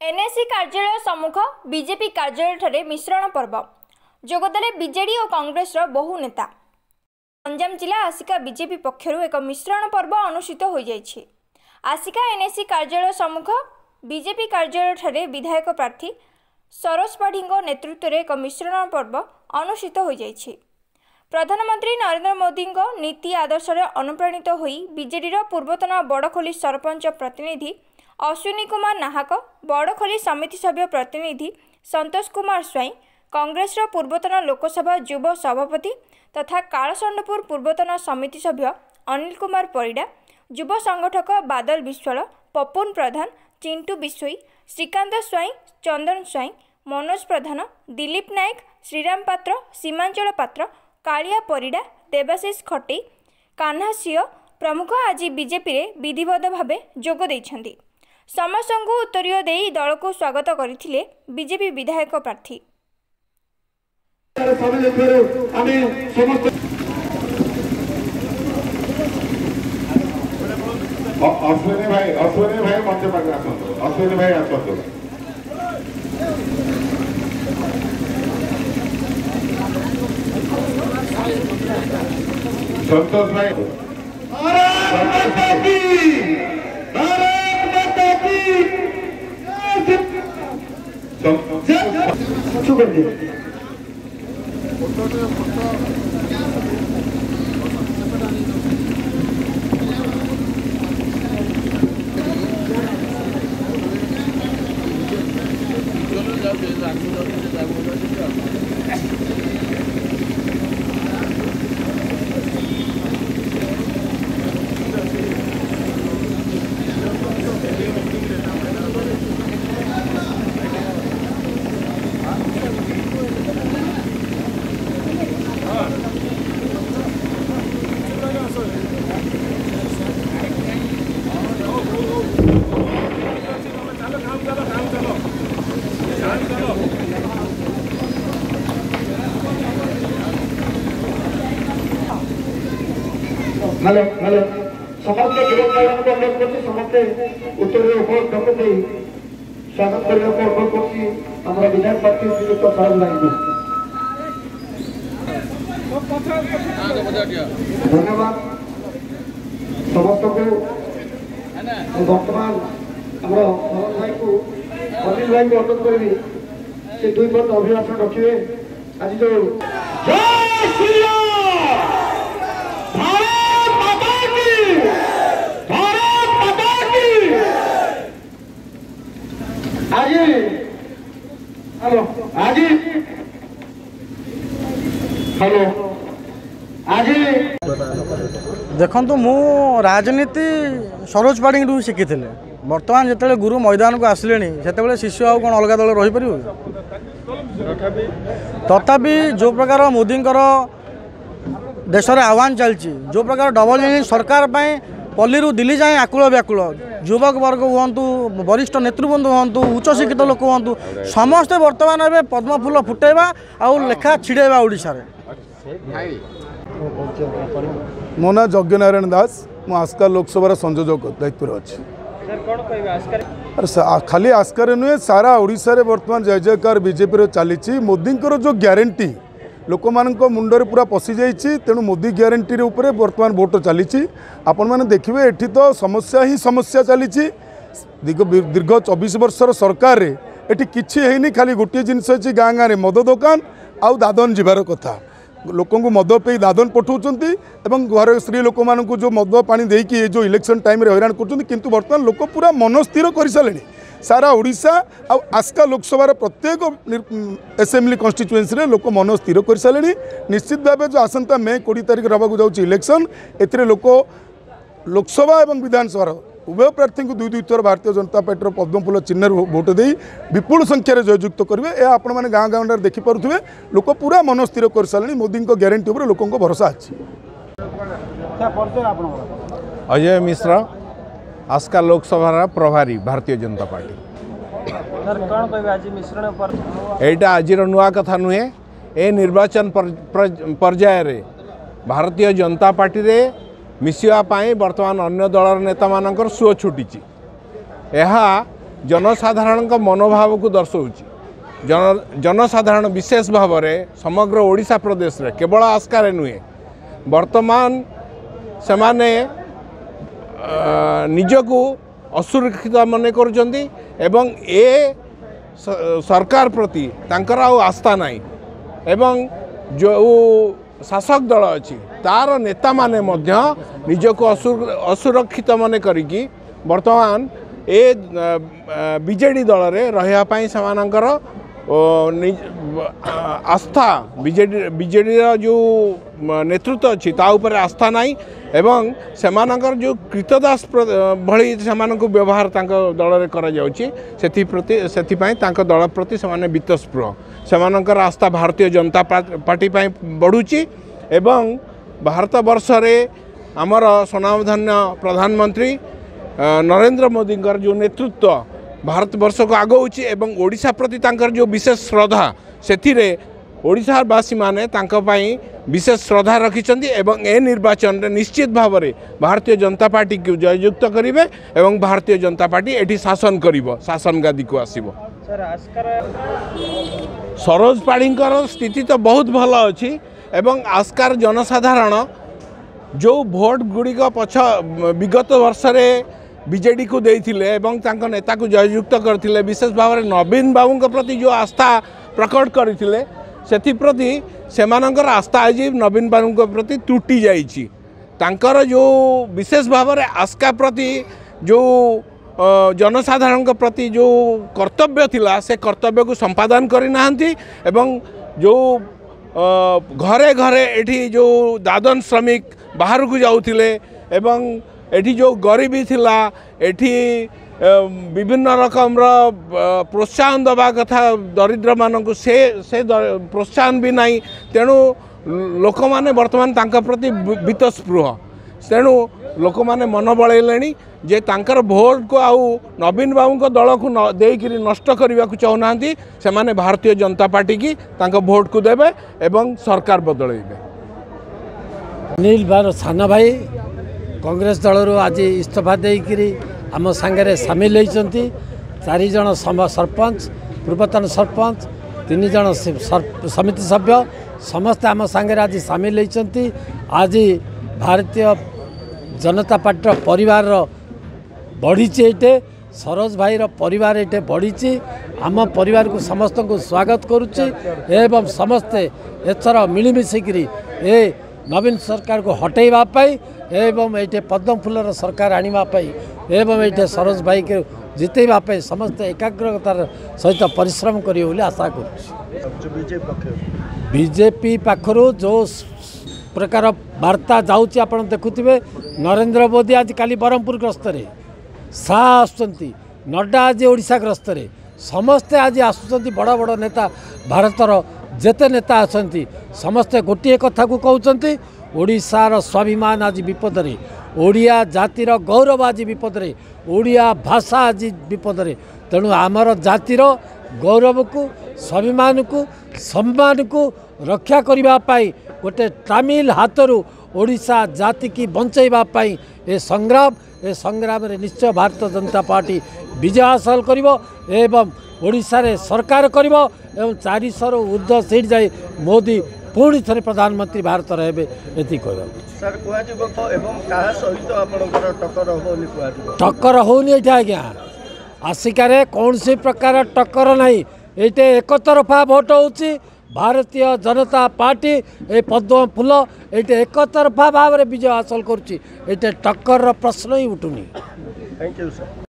NAC କାର୍ଯ୍ୟାଳୟ ସମ୍ମୁଖ BJP କାର୍ଯ୍ୟାଳୟଠାରେ ମିଶ୍ରଣ ପର୍ବ। ଯୋଗଦେଲେ ବିଜେଡି ଓ କଂଗ୍ରେସର ବହୁ ନେତା। ଗଞ୍ଜାମ ଜିଲ୍ଲା ଆସିକା ବିଜେପି ପକ୍ଷରୁ ଏକ ମିଶ୍ରଣ ପର୍ବ ଅନୁଷ୍ଠିତ ହୋଇଯାଇଛି। ଆସିକା ଏନ୍ଏସି କାର୍ଯ୍ୟାଳୟ ସମ୍ମୁଖ ବିଜେପି କାର୍ଯ୍ୟାଳୟଠାରେ ବିଧାୟକ ପ୍ରାର୍ଥୀ ସରୋଜ ପାଢ଼ୀଙ୍କ ନେତୃତ୍ୱରେ ଏକ ମିଶ୍ରଣ ପର୍ବ ଅନୁଷ୍ଠିତ ହୋଇଯାଇଛି। ପ୍ରଧାନମନ୍ତ୍ରୀ ନରେନ୍ଦ୍ର ମୋଦିଙ୍କ ନୀତି ଆଦର୍ଶରେ ଅନୁପ୍ରାଣିତ ହୋଇ ବିଜେଡିର ପୂର୍ବତନ ବଡ଼ଖୋଲି ସରପଞ୍ଚ ପ୍ରତିନିଧି ଅଶ୍ୱିନୀ କୁମାର ନାହାକ ବଡ଼ଖୋଲି ସମିତି ସଭ୍ୟ ପ୍ରତିନିଧି ସନ୍ତୋଷ କୁମାର ସ୍ୱାଇଁ କଂଗ୍ରେସର ପୂର୍ବତନ ଲୋକସଭା ଯୁବ ସଭାପତି ତଥା କାଳଷଣ୍ଡପୁର ପୂର୍ବତନ ସମିତି ସଭ୍ୟ ଅନିଲ କୁମାର ପରିଡ଼ା ଯୁବ ସଂଗଠକ ବାଦଲ ବିଶ୍ୱାଳ ପପୁନ ପ୍ରଧାନ ଚିଣ୍ଟୁ ବିଶୋଇ ଶ୍ରୀକାନ୍ତ ସ୍ୱାଇଁ ଚନ୍ଦନ ସ୍ୱାଇଁ ମନୋଜ ପ୍ରଧାନ ଦିଲ୍ଲୀପ ନାୟକ ଶ୍ରୀରାମ ପାତ୍ର ସୀମାଞ୍ଚଳ ପାତ୍ର କାଳିଆ ପରିଡ଼ା ଦେବାଶିଷ ଖଟେଇ କାହ୍ନା ସିଂହ ପ୍ରମୁଖ ଆଜି ବିଜେପିରେ ବିଧିବଦ୍ଧ ଭାବେ ଯୋଗ ଦେଇଛନ୍ତି। ସମସ୍ତଙ୍କୁ ଉତ୍ତରୀୟ ଦେଇ ଦଳକୁ ସ୍ୱାଗତ କରିଥିଲେ ବିଜେପି ବିଧାୟକ ପ୍ରାର୍ଥୀ। ଆମେ ସମସ୍ତ ଅଶ୍ୱିନୀ ଭାଇ ଅଶ୍ୱିନୀ ଭାଇ ମଞ୍ଚ ପାଖରେ ଆସନ୍ତୁ ଅଶ୍ୱିନୀ ଭାଇ ଆସନ୍ତୁ। ସନ୍ତୋଷ ଭାଇ। 이쪽인데. ହ୍ୟାଲୋ ହ୍ୟାଲୋ ସମସ୍ତେ ଗିରଫ କରିବାକୁ ଅନୁରୋଧ କରୁଛି ସମସ୍ତେ ଉତ୍ତରରେ ଉପସ୍ଥାପନ ଦେଇ ସ୍ୱାଗତ କରିବାକୁ ଅନୁରୋଧ କରୁଛି ଆମର ବିଧାୟକ ପ୍ରାର୍ଥୀ ଶ୍ରୀଯୁକ୍ତ ସରୋଜ ନାୟକଙ୍କୁ ଧନ୍ୟବାଦ ସମସ୍ତଙ୍କୁ ବର୍ତ୍ତମାନ ଆମର ସରୋଜ ଭାଇକୁ ଅନିଲ ଭାଇଙ୍କୁ ଅନୁରୋଧ କରିବି ସେ ଦୁଇ ପଦ ଅଭିଭାଷଣ ରଖିବେ ଆଜି ଯୋଉ ଜୟ ଶ୍ରୀରାମ ଭାରତ ମାତା କି ଭାରତ ମାତା କି ଆଜି ହ୍ୟାଲୋ ଆଜି ହ୍ୟାଲୋ ଆଜି ଦେଖନ୍ତୁ ମୁଁ ରାଜନୀତି ସରୋଜ ପାଢ଼ୀଙ୍କଠୁ ଶିଖିଥିଲି ବର୍ତ୍ତମାନ ଯେତେବେଳେ ଗୁରୁ ମଇଦାନକୁ ଆସିଲେଣି ସେତେବେଳେ ଶିଶୁ ଆଉ କ'ଣ ଅଲଗା ଦଳ ରହିପାରିବ କି? ତଥାପି ଯେଉଁ ପ୍ରକାର ମୋଦିଙ୍କର ଦେଶରେ ଆହ୍ୱାନ ଚାଲିଛି ଯେଉଁ ପ୍ରକାର ଡବଲ ଇଞ୍ଜିନ୍ ସରକାର ପାଇଁ ପଲ୍ଲୀରୁ ଦିଲ୍ଲୀ ଯାଏଁ ଆକୁଳ ବ୍ୟାକୁଳ ଯୁବକ ବର୍ଗ ହୁଅନ୍ତୁ ବରିଷ୍ଠ ନେତୃବୃନ୍ଦ ହୁଅନ୍ତୁ ଉଚ୍ଚଶିକ୍ଷିତ ଲୋକ ହୁଅନ୍ତୁ ସମସ୍ତେ ବର୍ତ୍ତମାନ ଏବେ ପଦ୍ମ ଫୁଲ ଫୁଟାଇବା ଆଉ ଲେଖା ଛିଡ଼ାଇବା ଓଡ଼ିଶାରେ ମୋ ନାଁ ଯଜ୍ଞନାରାୟଣ ଦାସ ମୁଁ ଆସ୍କା ଲୋକସଭାର ସଂଯୋଜକ ଦାୟିତ୍ୱରେ ଅଛି ଆରେ ସା- ଖାଲି ଆସ୍କାରେ ନୁହେଁ ସାରା ଓଡ଼ିଶାରେ ବର୍ତ୍ତମାନ ଜୟ ଜୟକାର ବିଜେପିର ଚାଲିଛି। ମୋଦିଙ୍କର ଯେଉଁ ଗ୍ୟାରେଣ୍ଟି ଲୋକମାନଙ୍କ ମୁଣ୍ଡରେ ପୁରା ପଶିଯାଇଛି ତେଣୁ ମୋଦି ଗ୍ୟାରେଣ୍ଟି ଉପରେ ବର୍ତ୍ତମାନ ଭୋଟ ଚାଲିଛି। ଆପଣମାନେ ଦେଖିବେ ଏଠି ତ ସମସ୍ୟା ହିଁ ସମସ୍ୟା ଚାଲିଛି। ଦୀର୍ଘ ଦୀର୍ଘ ଚବିଶ ବର୍ଷର ସରକାରରେ ଏଠି କିଛି ହେଇନି ଖାଲି ଗୋଟିଏ ଜିନିଷ ଅଛି ଗାଁ ଗାଁରେ ମଦ ଦୋକାନ ଆଉ ଦାଦନ ଯିବାର କଥା। ଲୋକଙ୍କୁ ମଦ ପିଇ ଦାଦନ ପଠାଉଛନ୍ତି ଏବଂ ଘରେ ସ୍ତ୍ରୀ ଲୋକମାନଙ୍କୁ ଯେଉଁ ମଦ ପାଣି ଦେଇକି ଏ ଯେଉଁ ଇଲେକ୍ସନ୍ ଟାଇମ୍ରେ ହଇରାଣ କରୁଛନ୍ତି କିନ୍ତୁ ବର୍ତ୍ତମାନ ଲୋକ ପୁରା ମନ ସ୍ଥିର କରିସାରିଲେଣି ସାରା ଓଡ଼ିଶା ଆଉ ଆସ୍କା ଲୋକସଭାର ପ୍ରତ୍ୟେକ ଆସେମ୍ବଲି କନଷ୍ଟିଚୁଏନ୍ସିରେ ଲୋକ ମନ ସ୍ଥିର କରିସାରିଲେଣି ନିଶ୍ଚିତ ଭାବେ ଯେଉଁ ଆସନ୍ତା ମେ କୋଡ଼ିଏ ତାରିଖରେ ହେବାକୁ ଯାଉଛି ଇଲେକ୍ସନ୍ ଏଥିରେ ଲୋକ ଲୋକସଭା ଏବଂ ବିଧାନସଭାର ଉଭୟ ପ୍ରାର୍ଥୀଙ୍କୁ ଦୁଇ ଦୁଇ ଥର ଭାରତୀୟ ଜନତା ପାର୍ଟିର ପଦ୍ମଫୁଲ ଚିହ୍ନରେ ଭୋଟ ଦେଇ ବିପୁଳ ସଂଖ୍ୟାରେ ଜୟଯୁକ୍ତ କରିବେ ଏହା ଆପଣମାନେ ଗାଁ ଗାଁରେ ଦେଖିପାରୁଥିବେ। ଲୋକ ପୁରା ମନ ସ୍ଥିର କରିସାରିଲେଣି ମୋଦିଙ୍କ ଗ୍ୟାରେଣ୍ଟି ଉପରେ ଲୋକଙ୍କ ଭରସା ଅଛି। ଅଜୟ ମିଶ୍ର ଆସ୍କା ଲୋକସଭାର ପ୍ରଭାରୀ ଭାରତୀୟ ଜନତା ପାର୍ଟି। ଏଇଟା ଆଜିର ନୂଆ କଥା ନୁହେଁ। ଏ ନିର୍ବାଚନ ପର୍- ପର୍- ପର୍ଯ୍ୟାୟରେ ଭାରତୀୟ ଜନତା ପାର୍ଟିରେ ମିଶିବା ପାଇଁ ବର୍ତ୍ତମାନ ଅନ୍ୟ ଦଳର ନେତାମାନଙ୍କର ସୁଅ ଛୁଟିଛି। ଏହା ଜନସାଧାରଣଙ୍କ ମନୋଭାବକୁ ଦର୍ଶାଉଛି। ଜନ ଜନସାଧାରଣ ବିଶେଷ ଭାବରେ ସମଗ୍ର ଓଡ଼ିଶା ପ୍ରଦେଶରେ କେବଳ ଆସ୍କାରେ ନୁହେଁ ବର୍ତ୍ତମାନ ସେମାନେ ନିଜକୁ ଅସୁରକ୍ଷିତ ମନେ କରୁଛନ୍ତି ଏବଂ ଏ ସରକାର ପ୍ରତି ତାଙ୍କର ଆଉ ଆସ୍ଥା ନାହିଁ ଏବଂ ଯେଉଁ ଶାସକ ଦଳ ଅଛି ତାର ନେତାମାନେ ମଧ୍ୟ ନିଜକୁ ଅସୁ- ଅସୁରକ୍ଷିତ ମନେ କରିକି ବର୍ତ୍ତମାନ ଏ ବିଜେଡ଼ି ଦଳରେ ରହିବା ପାଇଁ ସେମାନଙ୍କର ଓ ନି- ଆ- ଆସ୍ଥା ବିଜେଡ଼ି ବିଜେଡ଼ିର ଯେଉଁ ନେତୃତ୍ୱ ଅଛି ତା ଉପରେ ଆସ୍ଥା ନାହିଁ ଏବଂ ସେମାନଙ୍କର ଯେଉଁ କ୍ରୀତଦାସ ପ୍ର- ଭଳି ସେମାନଙ୍କୁ ବ୍ୟବହାର ତାଙ୍କ ଦଳରେ କରାଯାଉଛି ସେଥିପ୍ରତି ସେଥିପାଇଁ ତାଙ୍କ ଦଳ ପ୍ରତି ସେମାନେ ବିତସ୍ପୃହ। ସେମାନଙ୍କର ଆସ୍ଥା ଭାରତୀୟ ଜନତା ପା- ପାର୍ଟି ପାଇଁ ବଢ଼ୁଛି ଏବଂ ଭାରତ ବର୍ଷରେ ଆମର ସ୍ୱନାମଧନ୍ୟ ପ୍ରଧାନମନ୍ତ୍ରୀ ଅ, ନରେନ୍ଦ୍ର ମୋଦିଙ୍କର ଯେଉଁ ନେତୃତ୍ୱ ଭାରତବର୍ଷକୁ ଆଗଉଛି ଏବଂ ଓଡ଼ିଶା ପ୍ରତି ତାଙ୍କର ଯେଉଁ ବିଶେଷ ଶ୍ରଦ୍ଧା ସେଥିରେ ଓଡ଼ିଶାବାସୀମାନେ ତାଙ୍କ ପାଇଁ ବିଶେଷ ଶ୍ରଦ୍ଧା ରଖିଛନ୍ତି ଏବଂ ଏ ନିର୍ବାଚନରେ ନିଶ୍ଚିତ ଭାବରେ ଭାରତୀୟ ଜନତା ପାର୍ଟିକୁ ଜୟଯୁକ୍ତ କରିବେ ଏବଂ ଭାରତୀୟ ଜନତା ପାର୍ଟି ଏଠି ଶାସନ କରିବ ଶାସନ ଗାଦିକୁ ଆସିବ ସରୋଜ ପାଢ଼ୀଙ୍କର ସ୍ଥିତି ତ ବହୁତ ଭଲ ଅଛି ଏବଂ ଆସ୍କାର ଜନସାଧାରଣ ଯେଉଁ ଭୋଟ ଗୁଡ଼ିକ ପଛ ବିଗତ ବର୍ଷରେ ବିଜେଡ଼ିକୁ ଦେଇଥିଲେ ଏବଂ ତାଙ୍କ ନେତାକୁ ଜୟଯୁକ୍ତ କରିଥିଲେ ବିଶେଷ ଭାବରେ ନବୀନ ବାବୁଙ୍କ ପ୍ରତି ଯେଉଁ ଆସ୍ଥା ପ୍ରକଟ କରିଥିଲେ ସେଥିପ୍ରତି ସେମାନଙ୍କର ଆସ୍ଥା ଆଜି ନବୀନ ବାବୁଙ୍କ ପ୍ରତି ତ୍ରୁଟି ଯାଇଛି। ତାଙ୍କର ଯେଉଁ ବିଶେଷ ଭାବରେ ଆସ୍କା ପ୍ରତି ଯେଉଁ ଅ, ଜନସାଧାରଣଙ୍କ ପ୍ରତି ଯେଉଁ କର୍ତ୍ତବ୍ୟ ଥିଲା ସେ କର୍ତ୍ତବ୍ୟକୁ ସମ୍ପାଦନ କରିନାହାନ୍ତି ଏବଂ ଯେଉଁ ଅ, ଘରେ ଘରେ ଏଠି ଯେଉଁ ଦାଦନ ଶ୍ରମିକ ବାହାରକୁ ଯାଉଥିଲେ ଏବଂ ଏଠି ଯେଉଁ ଗରିବୀ ଥିଲା ଏଠି ଅ, ବିଭିନ୍ନ ରକମର ଅ, ପ୍ରୋତ୍ସାହନ ଦେବା କଥା ଦରିଦ୍ରମାନଙ୍କୁ ସେ ସେ ଦ- ପ୍ରୋତ୍ସାହନ ବି ନାହିଁ ତେଣୁ ଲୋକମାନେ ବର୍ତ୍ତମାନ ତାଙ୍କ ପ୍ରତି ବି- ବିତସ୍ପୃହ ତେଣୁ ଲୋକମାନେ ମନ ବଳେଇଲେଣି ଯେ ତାଙ୍କର ଭୋଟକୁ ଆଉ ନବୀନ ବାବୁଙ୍କ ଦଳକୁ ନ ଦେଇକିରି ନଷ୍ଟ କରିବାକୁ ଚାହୁଁନାହାନ୍ତି ସେମାନେ ଭାରତୀୟ ଜନତା ପାର୍ଟିକି ତାଙ୍କ ଭୋଟକୁ ଦେବେ ଏବଂ ସରକାର ବଦଳେଇବେ। ଅନିଲ ବାର ସାନ ଭାଇ କଂଗ୍ରେସ ଦଳରୁ ଆଜି ଇସ୍ତଫା ଦେଇକରି ଆମ ସାଙ୍ଗରେ ସାମିଲ ହୋଇଛନ୍ତି। ଚାରିଜଣ ସମ- ସରପଞ୍ଚ ପୂର୍ବତନ ସରପଞ୍ଚ ତିନି ଜଣ ସି- ସର- ସମିତି ସଭ୍ୟ ସମସ୍ତେ ଆମ ସାଙ୍ଗରେ ଆଜି ସାମିଲ ହୋଇଛନ୍ତି। ଆଜି ଭାରତୀୟ ଜନତା ପାର୍ଟିର ପରିବାରର ବଢ଼ିଛି ଏଇଟେ ସରୋଜ ଭାଇର ପରିବାର ଏଇଟେ ବଢ଼ିଛି ଆମ ପରିବାରକୁ ସମସ୍ତଙ୍କୁ ସ୍ୱାଗତ କରୁଛି ଏବଂ ସମସ୍ତେ ଏଥର ମିଳିମିଶିକିରି ଏ ନବୀନ ସରକାରକୁ ହଟେଇବା ପାଇଁ ଏବଂ ଏଇଠି ପଦ୍ମ ଫୁଲର ସରକାର ଆଣିବା ପାଇଁ ଏବଂ ଏଇଠି ସରୋଜ ଭାଇକୁ ଜିତେଇବା ପାଇଁ ସମସ୍ତେ ଏକାଗ୍ରତାର ସହିତ ପରିଶ୍ରମ କରିବେ ବୋଲି ଆଶା କରୁଛି। ବିଜେପି ପାଖରୁ ଯେଉଁ ପ୍ରକାର ବାର୍ତ୍ତା ଯାଉଛି ଆପଣ ଦେଖୁଥିବେ ନରେନ୍ଦ୍ର ମୋଦି ଆଜି କାଲି ବ୍ରହ୍ମପୁର ଗସ୍ତରେ ଶାହା ଆସୁଛନ୍ତି ନଡ୍ଡା ଆଜି ଓଡ଼ିଶା ଗସ୍ତରେ ସମସ୍ତେ ଆଜି ଆସୁଛନ୍ତି ବଡ଼ ବଡ଼ ନେତା ଭାରତର ଯେତେ ନେତା ଅଛନ୍ତି ସମସ୍ତେ ଗୋଟିଏ କଥାକୁ କହୁଛନ୍ତି ଓଡ଼ିଶାର ସ୍ୱାଭିମାନ ଆଜି ବିପଦରେ ଓଡ଼ିଆ ଜାତିର ଗୌରବ ଆଜି ବିପଦରେ ଓଡ଼ିଆ ଭାଷା ଆଜି ବିପଦରେ ତେଣୁ ଆମର ଜାତିର ଗୌରବକୁ ସ୍ୱାଭିମାନକୁ ସମ୍ମାନକୁ ରକ୍ଷା କରିବା ପାଇଁ ଗୋଟେ ତାମିଲ ହାତରୁ ଓଡ଼ିଶା ଜାତିକି ବଞ୍ଚାଇବା ପାଇଁ ଏ ସଂଗ୍ରାମ ଏ ସଂଗ୍ରାମରେ ନିଶ୍ଚୟ ଭାରତୀୟ ଜନତା ପାର୍ଟି ବିଜୟ ହାସଲ କରିବ ଏବଂ ଓଡ଼ିଶାରେ ସରକାର କରିବ ଏବଂ ଚାରିଶହରୁ ଉର୍ଦ୍ଧ୍ୱ ସିଟ୍ ଯାଇ ମୋଦି ପୁଣି ଥରେ ପ୍ରଧାନମନ୍ତ୍ରୀ ଭାରତର ହେବେ ଏତିକି କହିବାକୁ। ସାର୍ କୁହାଯିବ ତ ଏବଂ କାହା ସହିତ ଆପଣଙ୍କର ଟକ୍କର ହେଉନି ଏଠି ଆଜ୍ଞା। ଆସିକାରେ କୌଣସି ପ୍ରକାର ଟକ୍କର ନାହିଁ। ଏଇଠି ଏକତରଫା ଭୋଟ ହେଉଛି ଭାରତୀୟ ଜନତା ପାର୍ଟି ଏ ପଦ୍ମ ଫୁଲ ଏଇଠି ଏକତରଫା ଭାବରେ ବିଜୟ ହାସଲ କରୁଛି ଏଇଠି ଟକ୍କରର ପ୍ରଶ୍ନ ହିଁ ଉଠୁନି ଥ୍ୟାଙ୍କ ୟୁ ସାର୍